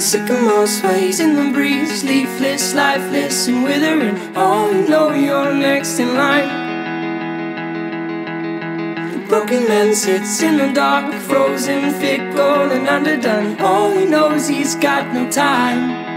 Sycamore sways in the breeze, leafless, lifeless, and withering. Oh, you know you're next in line. The broken man sits in the dark, frozen, fickle, and underdone. Oh, he knows he's got no time.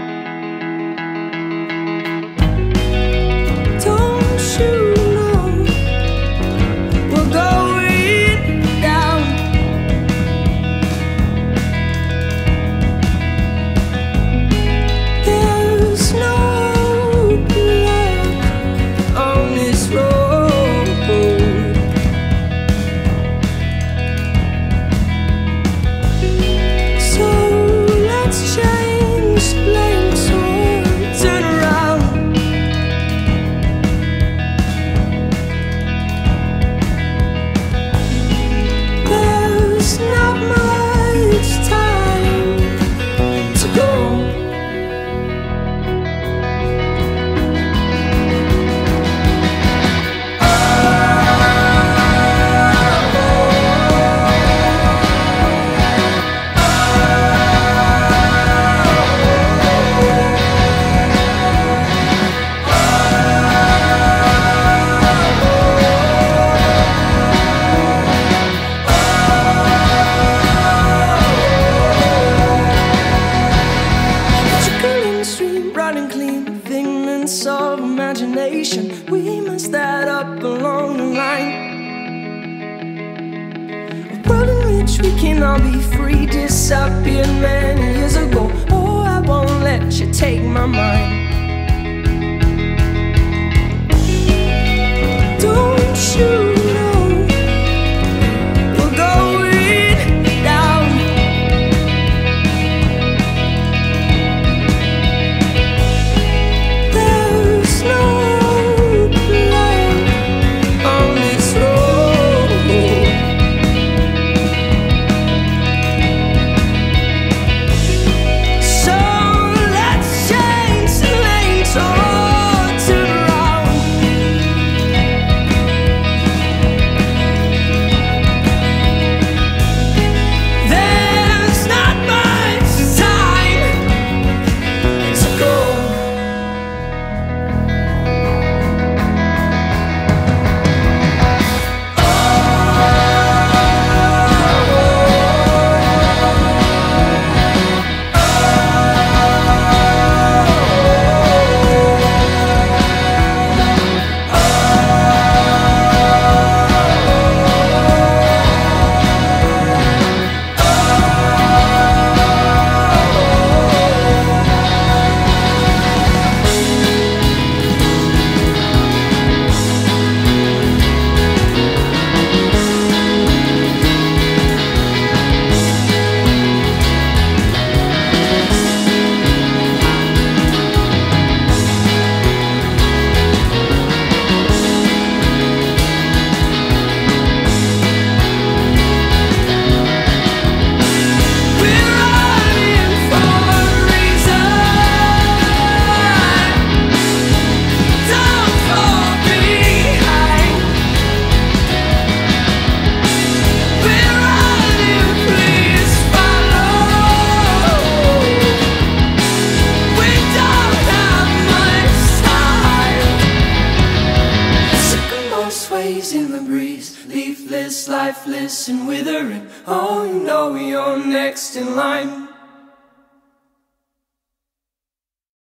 That up along the line. A world in which we can all be free disappeared many years ago. Oh, I won't let you take my mind. Leafless, lifeless, and withering. Oh, you know you're next in line